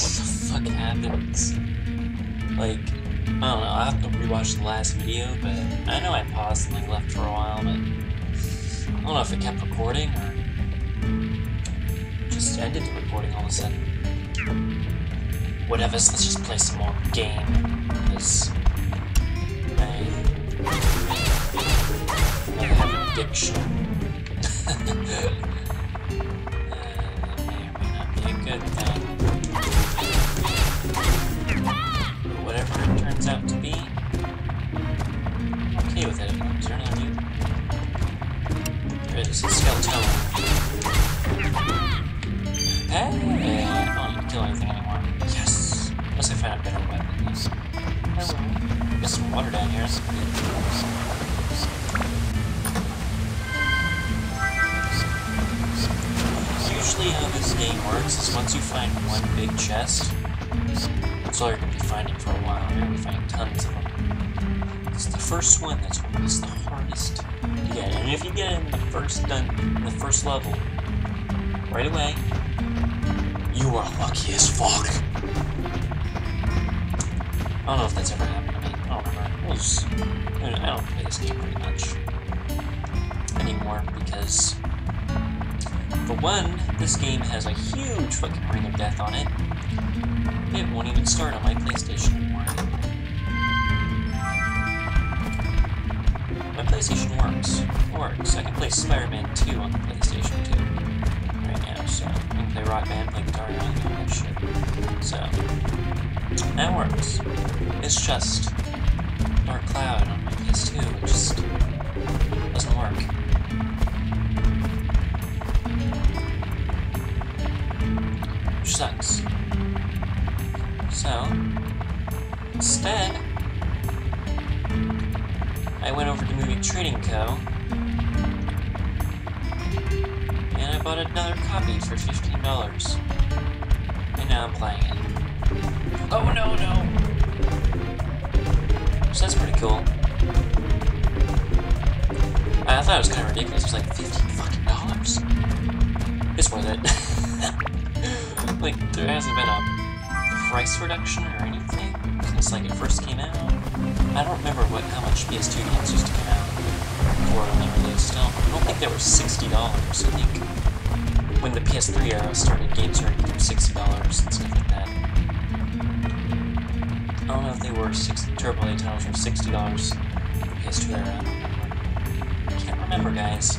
what the fuck happens. Like, I don't know, I have to rewatch the last video, but I know I paused and like left for a while, but I don't know if it kept recording or just ended the recording all of a sudden. Whatever, so let's just play some more game, because I, I have an addiction. uh, that may or may not be a good thing. Get. And if you get it in the first done in the first level, right away, you are lucky as fuck. I don't know if that's ever happened to me. I don't remember. I I don't play this game pretty much anymore because, for one, this game has a huge fucking ring of death on it. It won't even start on my PlayStation PlayStation works. Works. I can play Spider-Man 2 on the PlayStation 2 right now, so I can play Rock Band, play guitar, and all that shit. So, that works. It's just Dark Cloud on my PS2. It just doesn't work. Which sucks. So, instead, I went over to Movie Trading Co. and I bought another copy for $15. And now I'm playing it. Oh no, no! So that's pretty cool. I thought it was kind of ridiculous. It was like 15 fucking dollars. It's worth it. like, there hasn't been a price reduction or anything since like it first came out. I don't remember what how much PS2 games used to come out for it only released. I don't, I don't think they were sixty dollars. I think when the PS3 era started, games were sixty dollars and stuff like that. I don't know if they were six AAA titles were sixty dollars PS2 era. I. Can't remember, guys.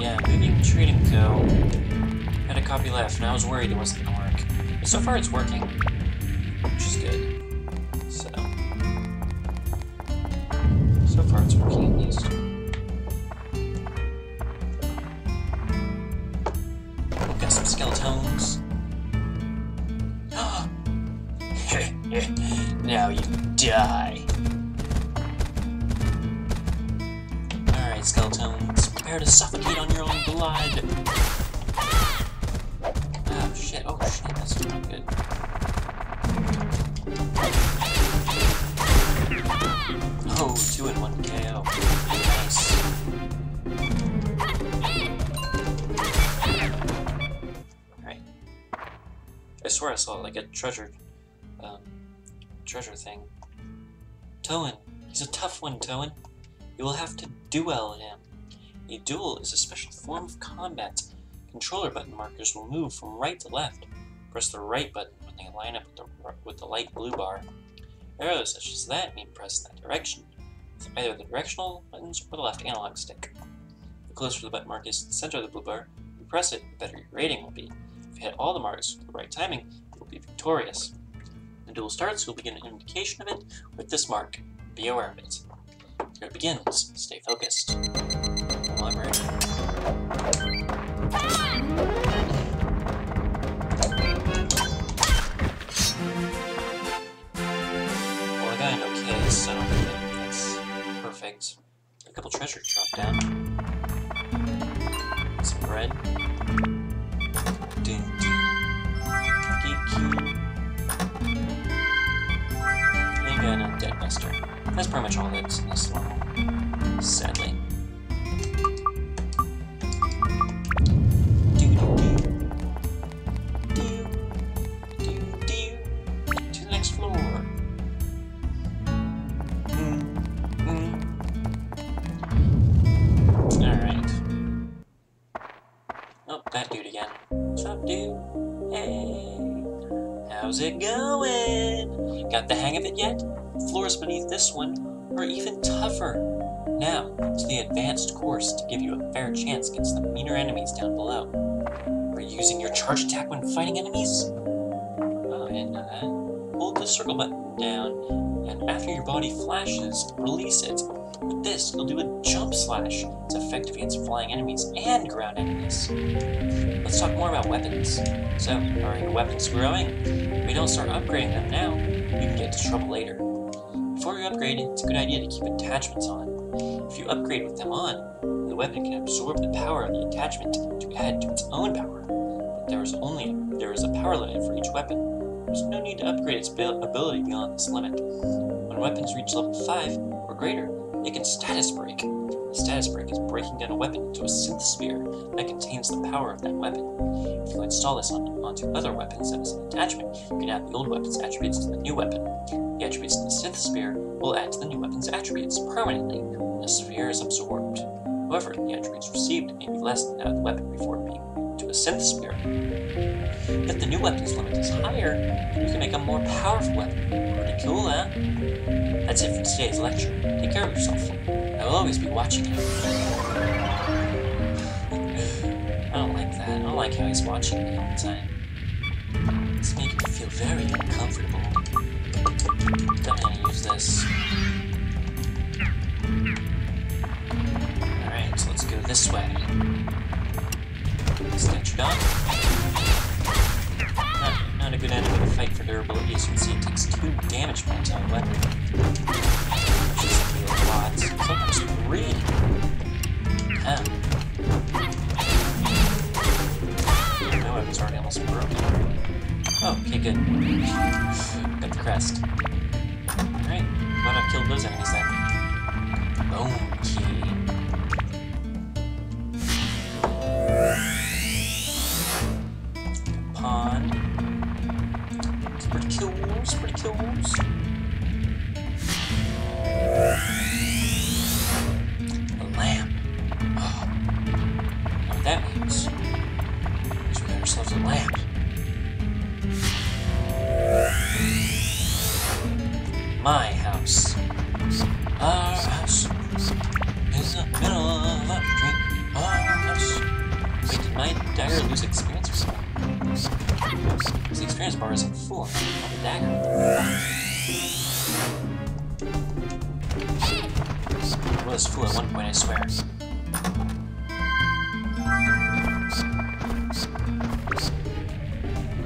Yeah, Movie Trading Co. Had a copy left, and I was worried it wasn't gonna work. But so far it's working, which is good. So, so far it's working at least. We got some skeletons. now you die. Alright, skeletons, prepare to suffocate on your own blood. Oh shit, oh shit, that's not good. Two in one KO. Alright. I swear I saw like a treasure, um, treasure thing. Toan, he's a tough one, Toan. You will have to duel him. A duel is a special form of combat. Controller button markers will move from right to left. Press the right button when they line up with the, with the light blue bar. Arrows such as that mean press in that direction, either the directional buttons or the left analog stick. The closer the button mark is to the center of the blue bar, you press it, the better your rating will be. If you hit all the marks with the right timing, you will be victorious. When the duel starts, you'll begin an indication of it with this mark. Be aware of it. Here it begins. Stay focused. I'm couple treasure dropped down. Some bread. Dun, dun. And an undead buster. That's pretty much all that's in this level. Sadly. It yet? Floors beneath this one are even tougher. Now, to the advanced course to give you a fair chance against the meaner enemies down below. Are you using your charge attack when fighting enemies? Oh, know that. Uh, hold the circle button down, and after your body flashes, release it. With this, you'll do a jump slash. It's effective against flying enemies and ground enemies. Let's talk more about weapons. So, are your weapons growing? We don't start upgrading them now, we can get into trouble later. Before you upgrade, it's a good idea to keep attachments on. If you upgrade with them on, the weapon can absorb the power of the attachment to add to its own power. But there is only there is a power limit for each weapon. There's no need to upgrade its ability beyond this limit. When weapons reach level 5 or greater, they can status break. A status break is breaking down a weapon into a synth sphere that contains the power of that weapon. If you install this on, onto other weapons as an attachment, you can add the old weapon's attributes to the new weapon. The attributes in the synth sphere will add to the new weapon's attributes permanently when the sphere is absorbed. However, the attributes received may be less than that of the weapon before being to a synth sphere. If the new weapon's limit is higher, you can make a more powerful weapon. Pretty cool, huh? That's it for today's lecture. Take care of yourself. I will always be watching you. I don't like that. I don't like how he's watching me all the time. It's making me feel very uncomfortable. Definitely gonna use this. Alright, so let's go this way. Dog. Not, not a good enemy to fight for durability. As you can see, it takes two damage points on a weapon. Three. Already almost broken. Oh, okay, good. Got the crest. Alright, why not killed those enemies then? Bone key. Because bar isn't full on the dagger. It was full at one point, I swear.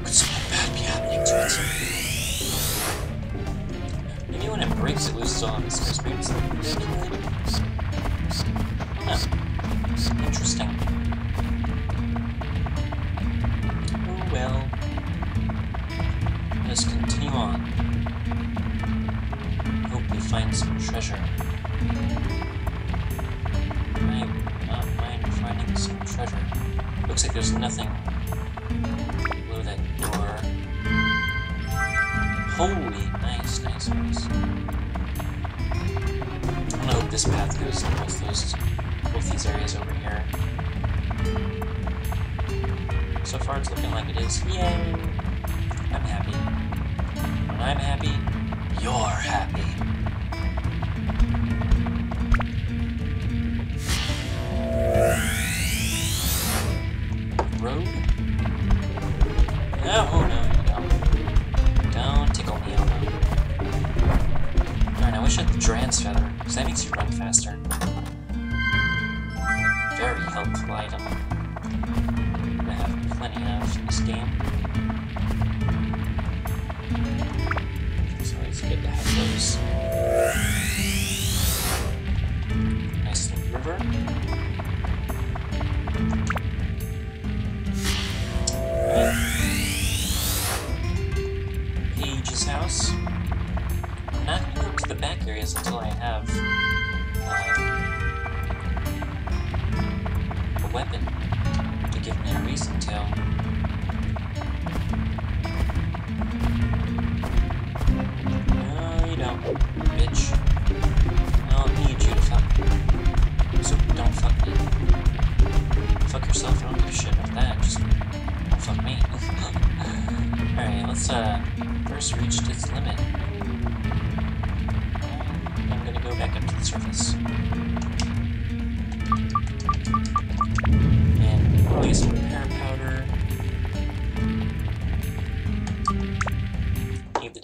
Could something bad be happening to it? Maybe when it breaks, it loses all of its experience. Interesting. Like there's nothing below that door. Holy, nice, nice, nice. I don't know if this path goes to both those, both these areas over here. So far, it's looking like it is. Yay! I'm happy. When I'm happy, you're happy. Dran's Feather, because that makes you run faster. Very helpful item. I have plenty of in this game. So it's good to have those. Nice little river. Weapon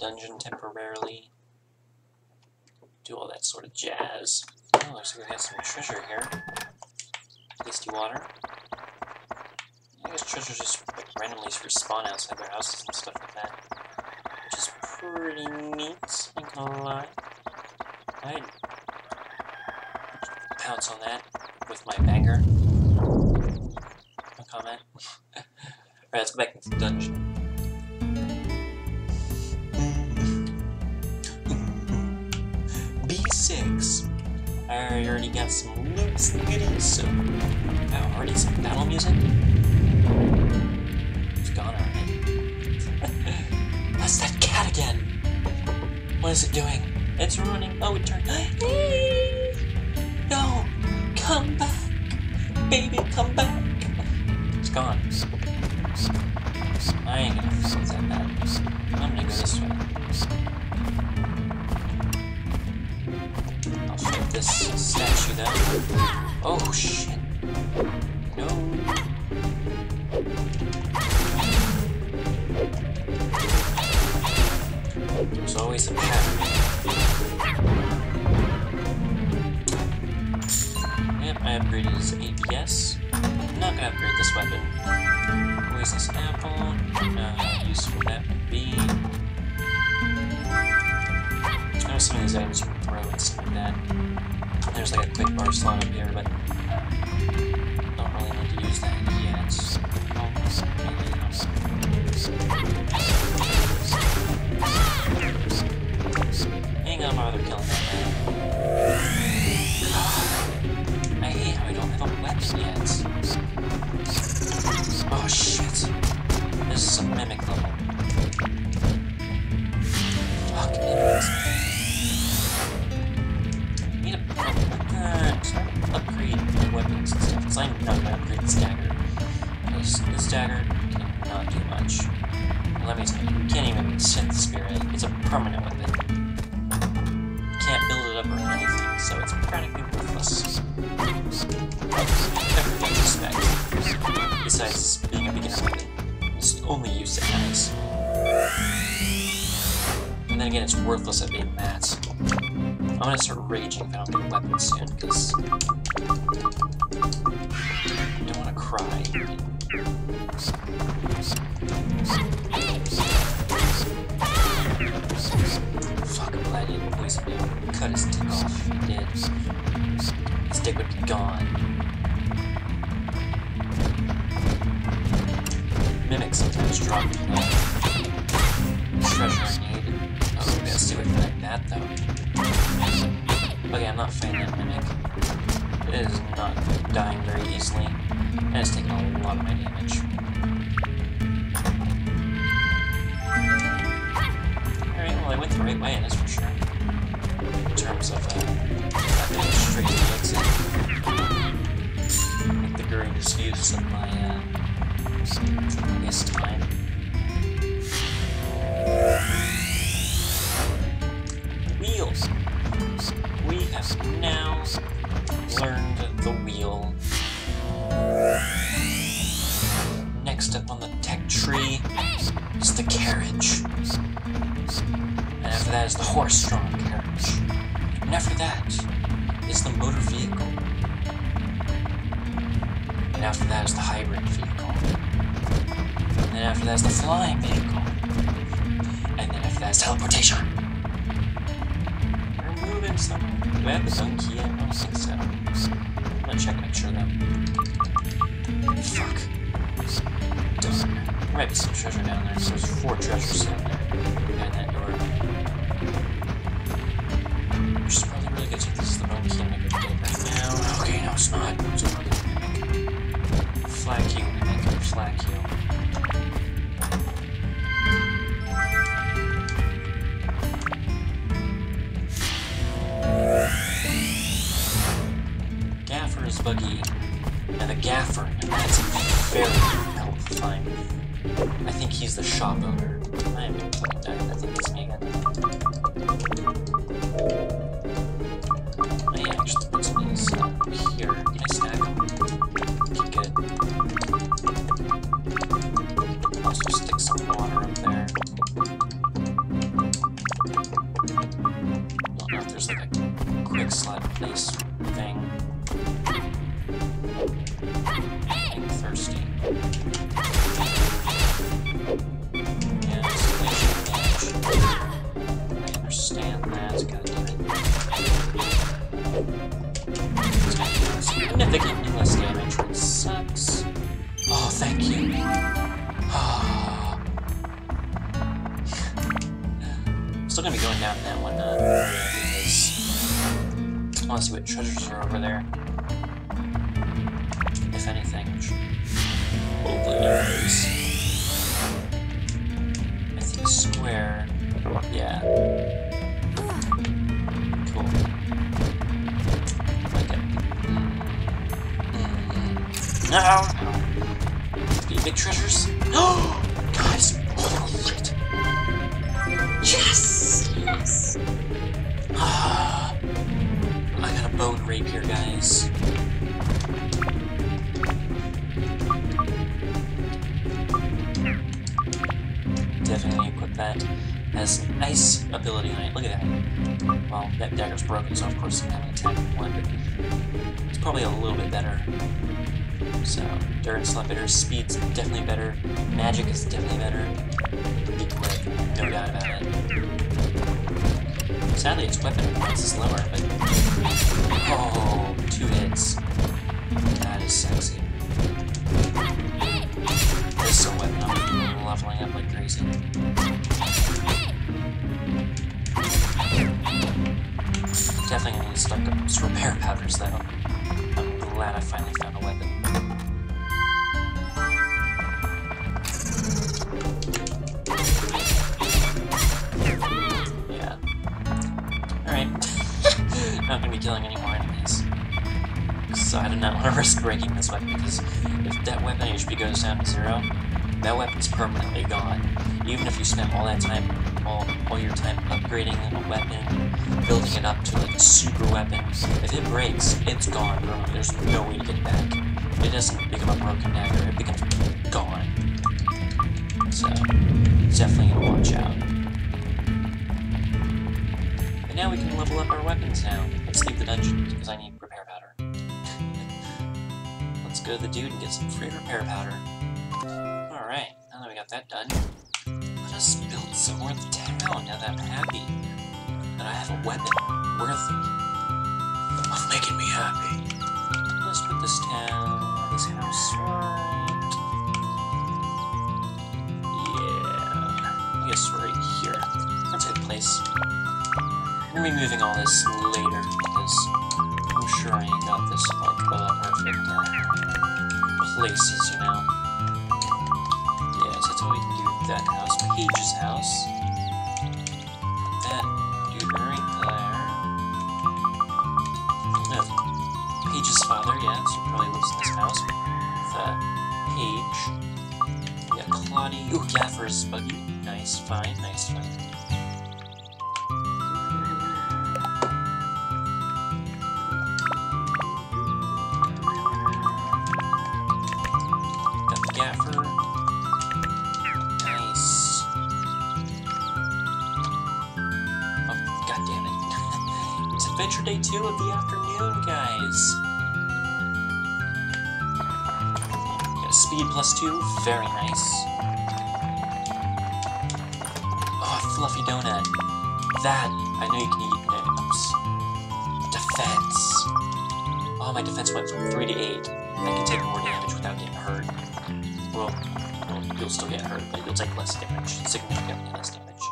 dungeon temporarily. Do all that sort of jazz. Oh, looks like we have some treasure here. Misty water. I guess treasure just like, randomly respawn outside their houses and stuff like that. Which is pretty neat, I'm gonna lie. I pounce on that with my banger. No comment. Alright, let's go back into the dungeon. B6. I already got some loops goodies, so oh, wow, already some battle music. It's gone already. That's that cat again. What is it doing? It's running. Oh, it turned. No, come back, baby, come back. It's gone. I ain't gonna fix that. I'm gonna go this way. This statue though. Oh shit. No. There's always a pattern. Yep, I upgraded his APS. I'm not gonna upgrade this weapon. Poisonous apple. No use for that would. I of these items you can and that. There's like a quick bar slot up here, but don't really need to use that yet. Ain't gonna bother killing that then again, it's worthless at being max. I'm gonna start raging if I don't get weapons soon, because I don't want to cry. Fuck, I'm glad he didn't poison me. Cut his dick off. He did. His dick would be gone. Mimics sometimes drop treasure I need. See like that though. Okay, I'm not fighting that mimic. It is not dying very easily. And it's taking a lot of my damage. Alright, well I went the right way, that's for sure. In terms of, uh, not going straight to exit. Make the greatest use of my, uh, guess time. We have now learned the wheel. Next up on the tech tree is the carriage. And after that is the horse-drawn carriage. And after that is the motor vehicle. And after that is the hybrid vehicle. And then after that is the flying vehicle. And then after that is teleportation. Moving somewhere. Do I have the zone key yet? I don't think so. I'm gonna check make sure though. Fuck. There might be some treasure down there. So there's four treasures down there. Behind that door. Which is probably really good so this is the wrong key I'm gonna go get right now. Okay, no it's not. I think square. Yeah. Cool. Like it. Mm. No! Be big treasures? Oh! Guys! Holy shit! Yes! Yes! I got a bone rapier, guys. That. Has nice ability on it. Look at that. Well, that dagger's broken, so of course it's not attack one, but it's probably a little bit better. So, endurance a lot better, speed's definitely better, magic is definitely better. Big grip, no doubt about it. Sadly, its weapon is lower, but... Oh, two hits. That is sexy. This weapon I'm leveling up like crazy. Definitely gonna need to stock up some repair powders, though. I'm glad I finally found a weapon. Yeah. Alright. not gonna be killing any more enemies. So I do not want to risk breaking this weapon, because if that weapon HP goes down to zero, that weapon's permanently gone. Even if you spent all that time, all, all your time upgrading a weapon, building it up to like a super weapon, if it breaks, it's gone permanently. There's no way to get it back. It doesn't become a broken dagger, it becomes gone. So, definitely gonna watch out. And now we can level up our weapons now. Let's leave the dungeon, because I need repair powder. Let's go to the dude and get some free repair powder. Alright, now that we got that done, let us build some more town now that I'm happy that I have a weapon worthy of making me happy. Let's put this town, this house right. Yeah, I guess right here. That's a good place. I'm gonna be moving all this later because I'm sure I ain't got this like uh, perfect uh, places, you know. Adventure Day 2 of the afternoon, guys. Got speed plus 2, very nice. Oh, fluffy donut. That, I know you can eat names. Defense. Oh, my defense went from 3 to 8. I can take more damage without getting hurt. Well, well, you'll still get hurt, but you'll take less damage. Significantly less damage.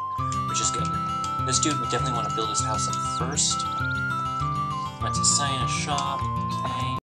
Which is good. This dude, we definitely want to build his house up first. Let's assign a shop.